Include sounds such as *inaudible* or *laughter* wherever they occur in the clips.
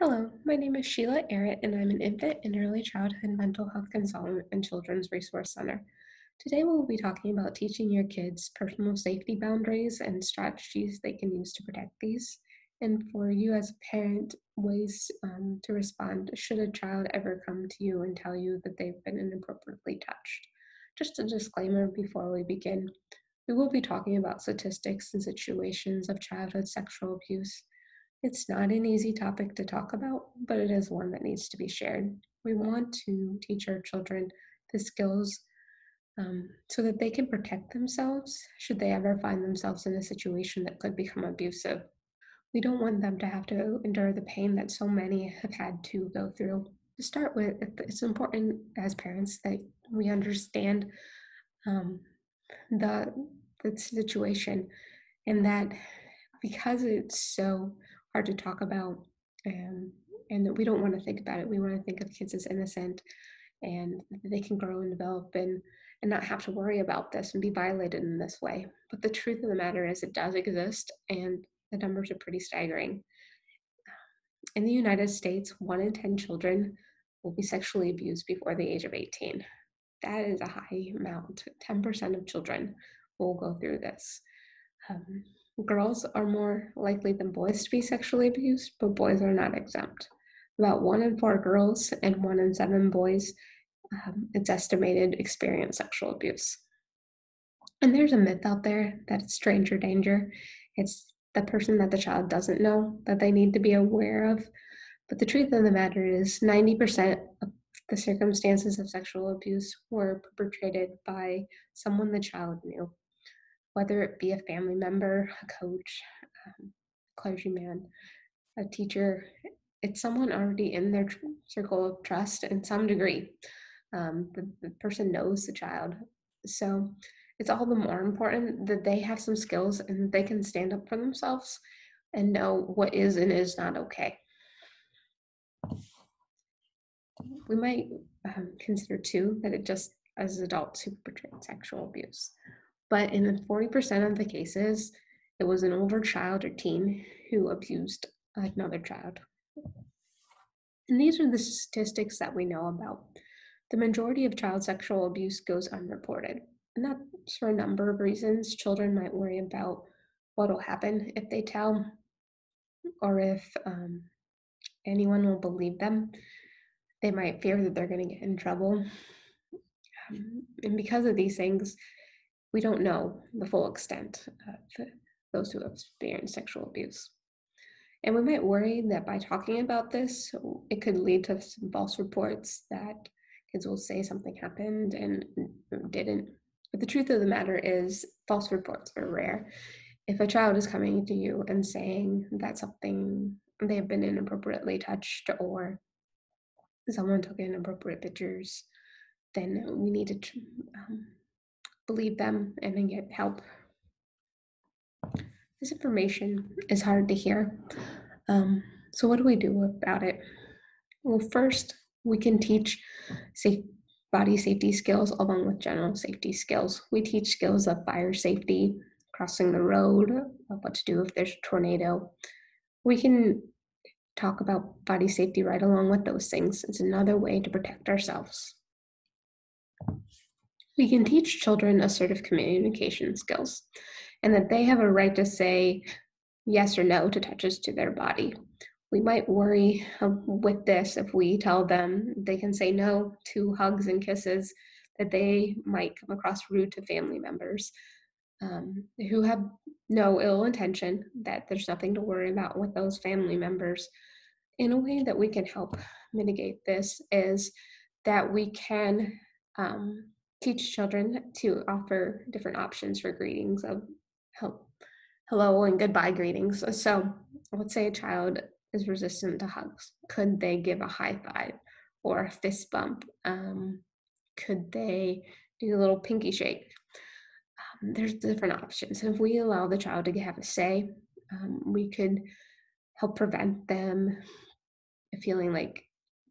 Hello, my name is Sheila Arrett, and I'm an infant and early childhood mental health consultant in Children's Resource Center. Today, we'll be talking about teaching your kids personal safety boundaries and strategies they can use to protect these, and for you as a parent, ways um, to respond should a child ever come to you and tell you that they've been inappropriately touched. Just a disclaimer before we begin we will be talking about statistics and situations of childhood sexual abuse it's not an easy topic to talk about, but it is one that needs to be shared. We want to teach our children the skills um, so that they can protect themselves should they ever find themselves in a situation that could become abusive. We don't want them to have to endure the pain that so many have had to go through. To start with, it's important as parents that we understand um, the, the situation and that because it's so hard to talk about um, and that we don't want to think about it. We want to think of kids as innocent and they can grow and develop and and not have to worry about this and be violated in this way. But the truth of the matter is it does exist and the numbers are pretty staggering. In the united states one in ten children will be sexually abused before the age of 18 that is a high amount. 10% of children will go through this. Um, Girls are more likely than boys to be sexually abused, but boys are not exempt. About one in four girls and one in seven boys, um, it's estimated, experience sexual abuse. And there's a myth out there that it's stranger danger. It's the person that the child doesn't know that they need to be aware of. But the truth of the matter is, 90% of the circumstances of sexual abuse were perpetrated by someone the child knew whether it be a family member, a coach, um, clergyman, a teacher, it's someone already in their tr- circle of trust in some degree. Um, the, the person knows the child. So it's all the more important that they have some skills and they can stand up for themselves and know what is and is not okay. We might um, consider too that it just as adults who perpetrate sexual abuse. But in 40% of the cases, it was an older child or teen who abused another child. And these are the statistics that we know about. The majority of child sexual abuse goes unreported. And that's for a number of reasons. Children might worry about what will happen if they tell, or if um, anyone will believe them. They might fear that they're going to get in trouble. Um, and because of these things, we don't know the full extent of those who have experienced sexual abuse. And we might worry that by talking about this, it could lead to some false reports that kids will say something happened and didn't. But the truth of the matter is, false reports are rare. If a child is coming to you and saying that something they've been inappropriately touched or someone took inappropriate pictures, then we need to um, believe them and then get help. This information is hard to hear. Um, so, what do we do about it? Well, first, we can teach safe body safety skills along with general safety skills. We teach skills of fire safety, crossing the road, what to do if there's a tornado. We can talk about body safety right along with those things. It's another way to protect ourselves. We can teach children assertive communication skills and that they have a right to say yes or no to touches to their body. We might worry with this if we tell them they can say no to hugs and kisses, that they might come across rude to family members um, who have no ill intention, that there's nothing to worry about with those family members. In a way that we can help mitigate this is that we can um, teach children to offer different options for greetings of hello and goodbye greetings. So let's say a child is resistant to hugs. Could they give a high five or a fist bump? Um, could they do a little pinky shake? Um, there's different options. If we allow the child to have a say, um, we could help prevent them feeling like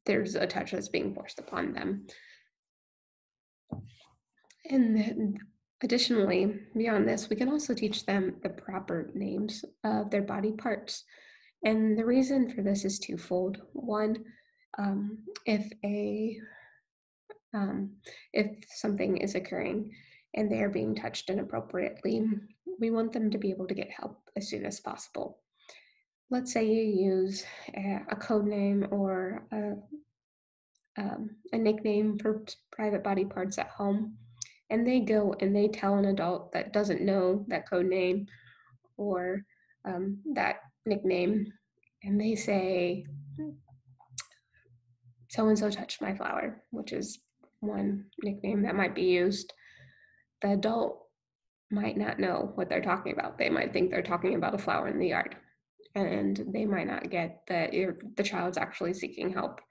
there's a touch that's being forced upon them. And additionally, beyond this, we can also teach them the proper names of their body parts And the reason for this is twofold. One, um, if a um, if something is occurring and they are being touched inappropriately, we want them to be able to get help as soon as possible. Let's say you use a, a code name or a, um, a nickname for private body parts at home, and they go and they tell an adult that doesn't know that code name or um, that nickname, and they say, so and so touched my flower, which is one nickname that might be used. The adult might not know what they're talking about. They might think they're talking about a flower in the yard, and they might not get that the child's actually seeking help.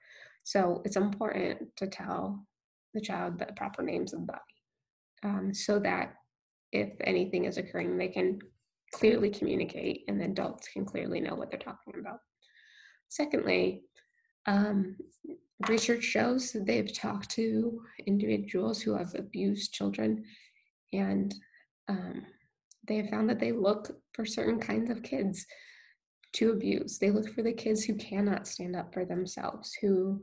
So it's important to tell the child the proper names of the body um, so that if anything is occurring, they can clearly communicate and the adults can clearly know what they're talking about. Secondly, um, research shows that they've talked to individuals who have abused children and um, they have found that they look for certain kinds of kids to abuse. They look for the kids who cannot stand up for themselves, who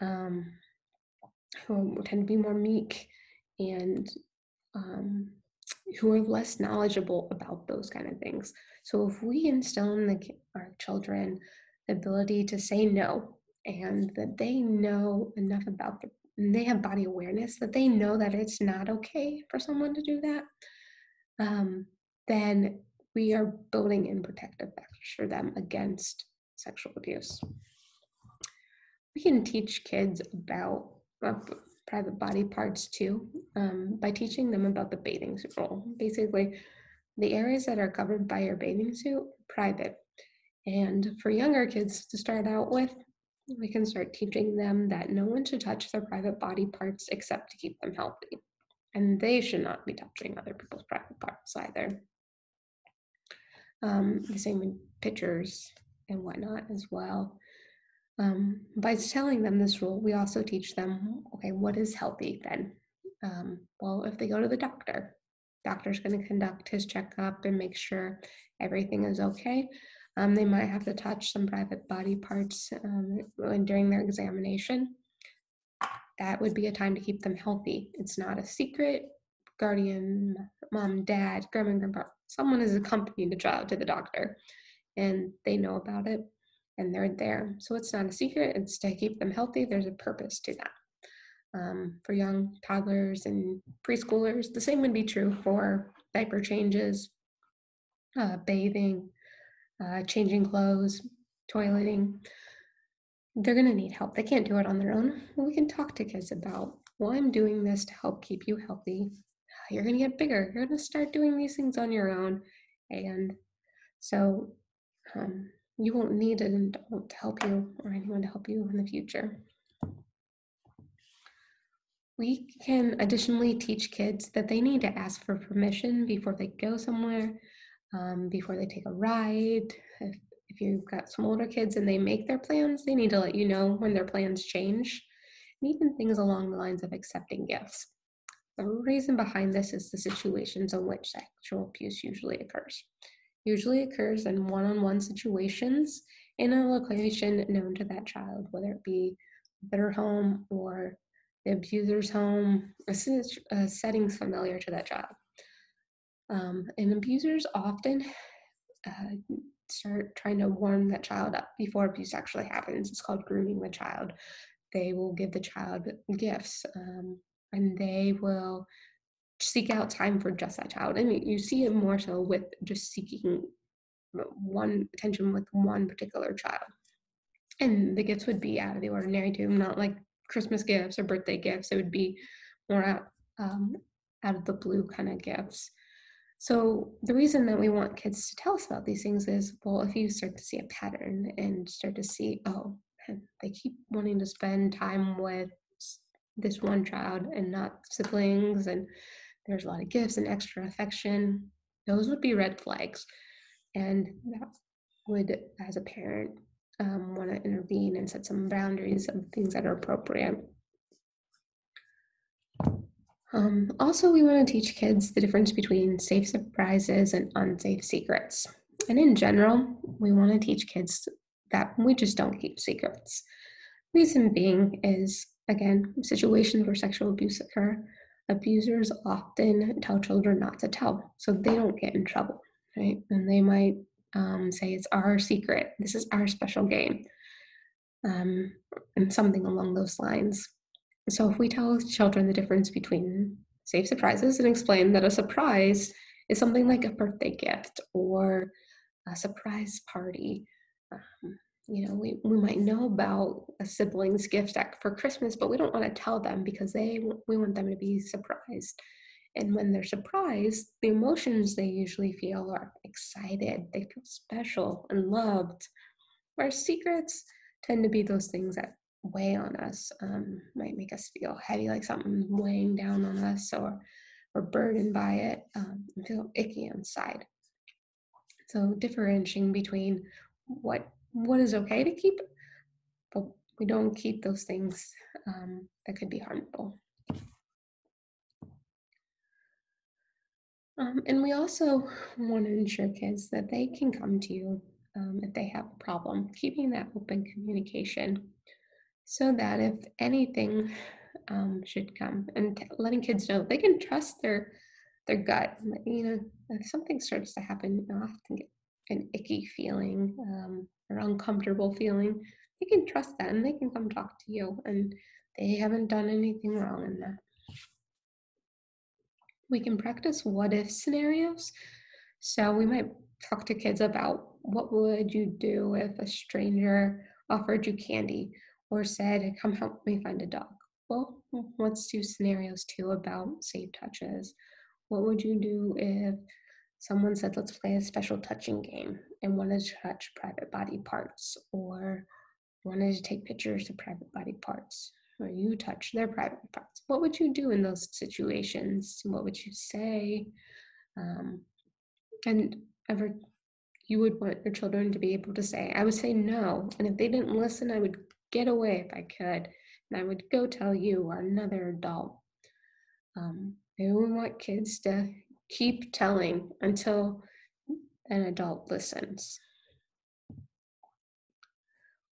um, who tend to be more meek and um, who are less knowledgeable about those kind of things. So if we instill in the, our children the ability to say no and that they know enough about the they have body awareness that they know that it's not okay for someone to do that um, then we are building in protective factors for them against sexual abuse we can teach kids about uh, private body parts too um, by teaching them about the bathing suit basically the areas that are covered by your bathing suit are private and for younger kids to start out with we can start teaching them that no one should touch their private body parts except to keep them healthy. And they should not be touching other people's private parts either. Um, the same with pictures and whatnot as well. Um, by telling them this rule, we also teach them okay, what is healthy then? Um, well, if they go to the doctor, doctor's going to conduct his checkup and make sure everything is okay. Um, they might have to touch some private body parts um, during their examination. That would be a time to keep them healthy. It's not a secret. Guardian, mom, dad, grandma, grandpa, someone has accompanied the child to the doctor and they know about it and they're there. So it's not a secret, it's to keep them healthy. There's a purpose to that. Um, for young toddlers and preschoolers, the same would be true for diaper changes, uh, bathing, uh, changing clothes, toileting, they're going to need help. They can't do it on their own. We can talk to kids about, well, I'm doing this to help keep you healthy. You're going to get bigger. You're going to start doing these things on your own. And so um, you won't need an adult to help you or anyone to help you in the future. We can additionally teach kids that they need to ask for permission before they go somewhere um, before they take a ride. If, if you've got some older kids and they make their plans, they need to let you know when their plans change. And even things along the lines of accepting gifts. The reason behind this is the situations in which sexual abuse usually occurs. Usually occurs in one on one situations in a location known to that child, whether it be their home or the abuser's home, a, a settings familiar to that child. Um, and abusers often uh, start trying to warm that child up before abuse actually happens. It's called grooming the child. They will give the child gifts um, and they will seek out time for just that child. And you see it more so with just seeking one attention with one particular child. And the gifts would be out of the ordinary too, not like Christmas gifts or birthday gifts. It would be more out, um, out of the blue kind of gifts. So the reason that we want kids to tell us about these things is, well, if you start to see a pattern and start to see, oh, they keep wanting to spend time with this one child and not siblings, and there's a lot of gifts and extra affection, those would be red flags. And that would, as a parent, um, want to intervene and set some boundaries of things that are appropriate. Um, also, we want to teach kids the difference between safe surprises and unsafe secrets. And in general, we want to teach kids that we just don't keep secrets. Reason being is, again, situations where sexual abuse occur, abusers often tell children not to tell so they don't get in trouble, right? And they might um, say it's our secret, this is our special game, um, and something along those lines. So if we tell children the difference between safe surprises and explain that a surprise is something like a birthday gift or a surprise party. Um, you know, we, we might know about a sibling's gift for Christmas, but we don't want to tell them because they we want them to be surprised. And when they're surprised, the emotions they usually feel are excited, they feel special and loved. Whereas secrets tend to be those things that weigh on us, um, might make us feel heavy, like something weighing down on us, or or burdened by it, um, feel icky inside. So differentiating between what what is okay to keep, but we don't keep those things um, that could be harmful. Um, and we also want to ensure kids that they can come to you um, if they have a problem, keeping that open communication so that if anything um, should come and t- letting kids know they can trust their their gut. You know, if something starts to happen, you know, I often get an icky feeling um, or uncomfortable feeling. They can trust that and they can come talk to you, and they haven't done anything wrong in that. We can practice what if scenarios. So we might talk to kids about what would you do if a stranger offered you candy or said, Come help me find a dog? Well, let's do scenarios too about safe touches. What would you do if someone said, let's play a special touching game and wanted to touch private body parts or wanted to take pictures of private body parts or you touch their private parts? What would you do in those situations? What would you say? Um, and ever you would want your children to be able to say, I would say no. And if they didn't listen, I would get away if I could and I would go tell you or another adult. Um, we want kids to keep telling until an adult listens.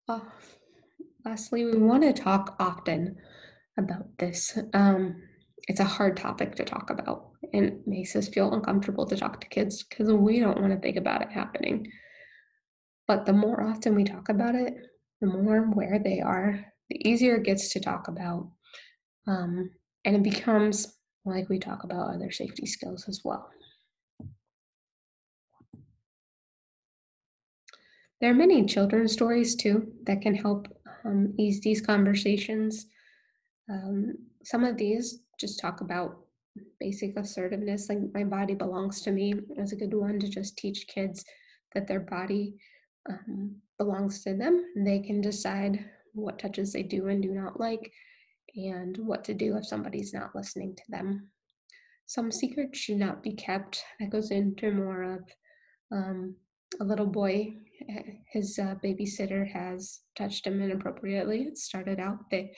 Uh, lastly, we want to talk often about this. Um, it's a hard topic to talk about and makes us feel uncomfortable to talk to kids because we don't want to think about it happening. But the more often we talk about it, the more aware they are the easier it gets to talk about. Um, and it becomes like we talk about other safety skills as well. There are many children's stories too that can help um, ease these conversations. Um, some of these just talk about basic assertiveness, like my body belongs to me is a good one to just teach kids that their body um, belongs to them. They can decide what touches they do and do not like, and what to do if somebody's not listening to them. Some secrets should not be kept. That goes into more of um, a little boy, eh, his uh, babysitter has touched him inappropriately. It started out they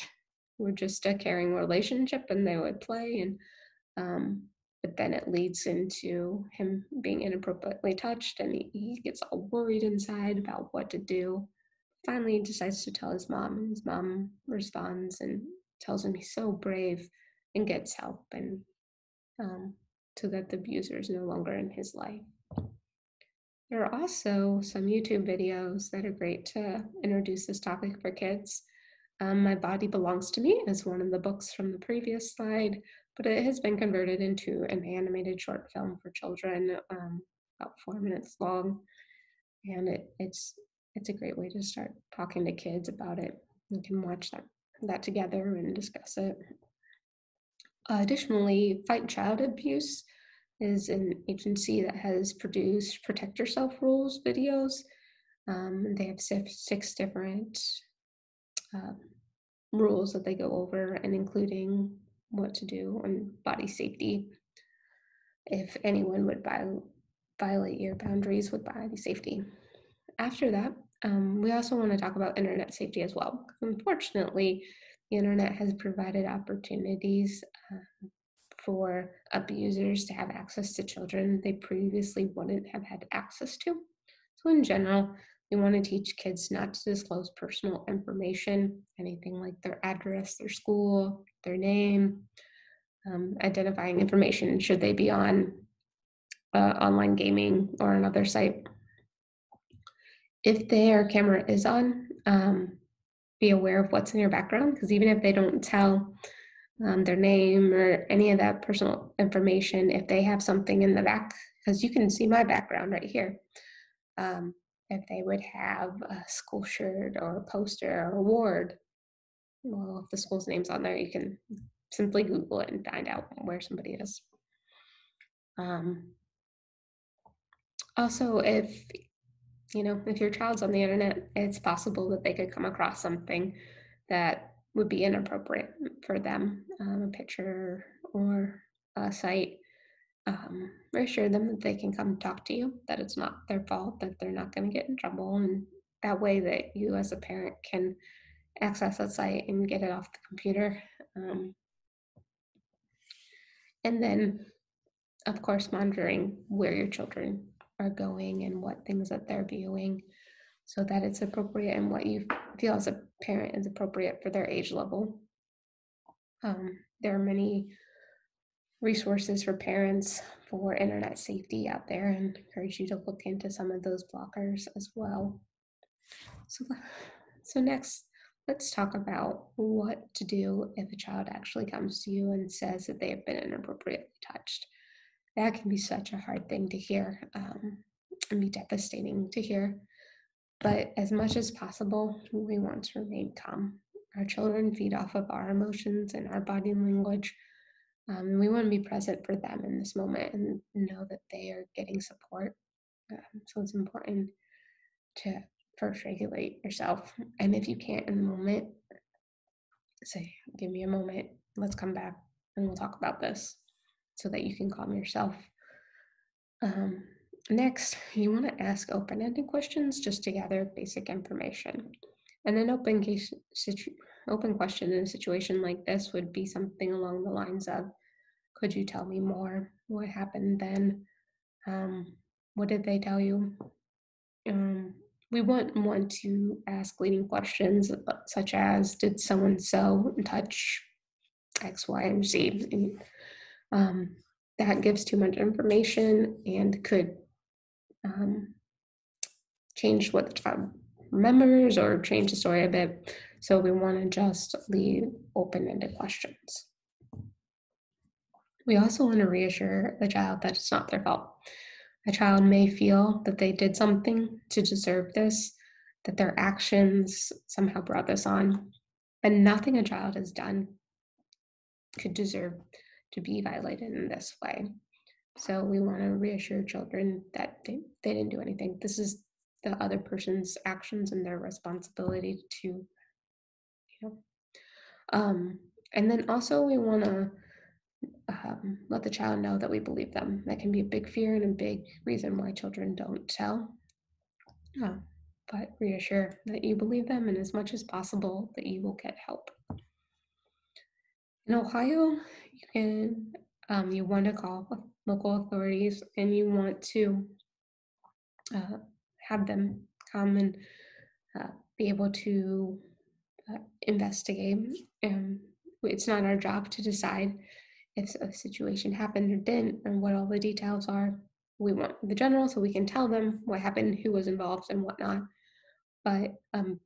were just a caring relationship and they would play, and um, but then it leads into him being inappropriately touched, and he, he gets all worried inside about what to do finally he decides to tell his mom and his mom responds and tells him he's so brave and gets help and um, so that the abuser is no longer in his life. There are also some youtube videos that are great to introduce this topic for kids. Um, my body belongs to me is one of the books from the previous slide but it has been converted into an animated short film for children um, about four minutes long. And it, it's it's a great way to start talking to kids about it. You can watch that, that together and discuss it. Additionally, Fight Child Abuse is an agency that has produced Protect Yourself Rules videos. Um, they have six, six different uh, rules that they go over, and including what to do on body safety if anyone would violate your boundaries with body safety after that, um, we also want to talk about internet safety as well. Unfortunately, the internet has provided opportunities uh, for abusers to have access to children they previously wouldn't have had access to. So, in general, we want to teach kids not to disclose personal information, anything like their address, their school, their name, um, identifying information should they be on uh, online gaming or another site. If their camera is on, um, be aware of what's in your background because even if they don't tell um, their name or any of that personal information, if they have something in the back, because you can see my background right here, um, if they would have a school shirt or a poster or award, well, if the school's name's on there, you can simply Google it and find out where somebody is. Um, also, if you know, if your child's on the internet, it's possible that they could come across something that would be inappropriate for them, um, a picture or a site. Um, reassure them that they can come talk to you, that it's not their fault, that they're not going to get in trouble, and that way that you as a parent can access that site and get it off the computer. Um, and then, of course, monitoring where your children are going and what things that they're viewing so that it's appropriate and what you feel as a parent is appropriate for their age level. Um, there are many resources for parents for internet safety out there and encourage you to look into some of those blockers as well. So, so next, let's talk about what to do if a child actually comes to you and says that they have been inappropriately touched that can be such a hard thing to hear um, and be devastating to hear. But as much as possible, we want to remain calm. Our children feed off of our emotions and our body language. Um, we want to be present for them in this moment and know that they are getting support. Um, so it's important to first regulate yourself. And if you can't in the moment, say, give me a moment, let's come back and we'll talk about this so that you can calm yourself. Um, next, you want to ask open ended questions just to gather basic information. And an open case situ- open question in a situation like this would be something along the lines of Could you tell me more? What happened then? Um, what did they tell you? Um, we wouldn't want to ask leading questions uh, such as Did someone so touch X, Y, and Z? And um, that gives too much information and could um, change what the child remembers or change the story a bit. So we want to just leave open-ended questions. We also want to reassure the child that it's not their fault. A child may feel that they did something to deserve this, that their actions somehow brought this on, but nothing a child has done could deserve to be violated in this way. So we want to reassure children that they, they didn't do anything. This is the other person's actions and their responsibility to, you know. Um, and then also we want to um, let the child know that we believe them. That can be a big fear and a big reason why children don't tell. Uh, but reassure that you believe them and as much as possible that you will get help. In Ohio, you can um, you want to call local authorities and you want to uh, have them come and uh, be able to uh, investigate. And it's not our job to decide if a situation happened or didn't and what all the details are. We want the general so we can tell them what happened, who was involved, and whatnot. But um,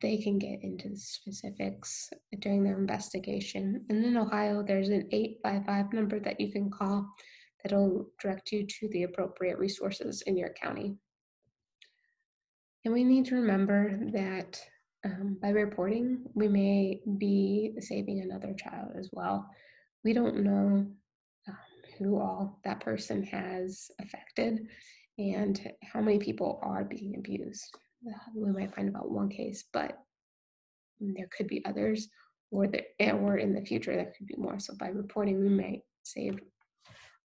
they can get into the specifics during their investigation. And in Ohio, there's an 855 number that you can call that'll direct you to the appropriate resources in your county. And we need to remember that um, by reporting, we may be saving another child as well. We don't know um, who all that person has affected and how many people are being abused *sighs* we might find about one case, but there could be others, or the or in the future there could be more. So by reporting, we might save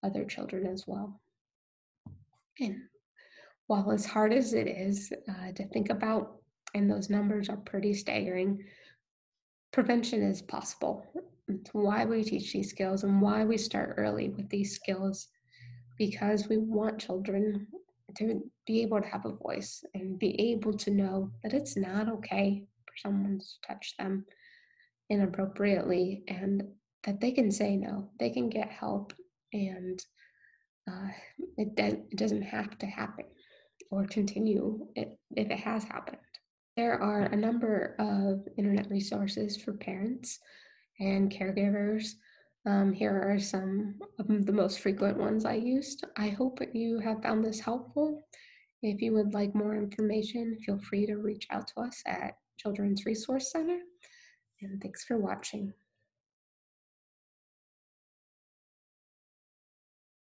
other children as well. And while as hard as it is uh, to think about, and those numbers are pretty staggering, prevention is possible. It's why we teach these skills and why we start early with these skills, because we want children to be able to have a voice and be able to know that it's not okay for someone to touch them inappropriately and that they can say no, they can get help, and uh, it, do- it doesn't have to happen or continue it, if it has happened. There are a number of internet resources for parents and caregivers. Um, here are some of the most frequent ones I used. I hope you have found this helpful. If you would like more information, feel free to reach out to us at Children's Resource Center. And thanks for watching.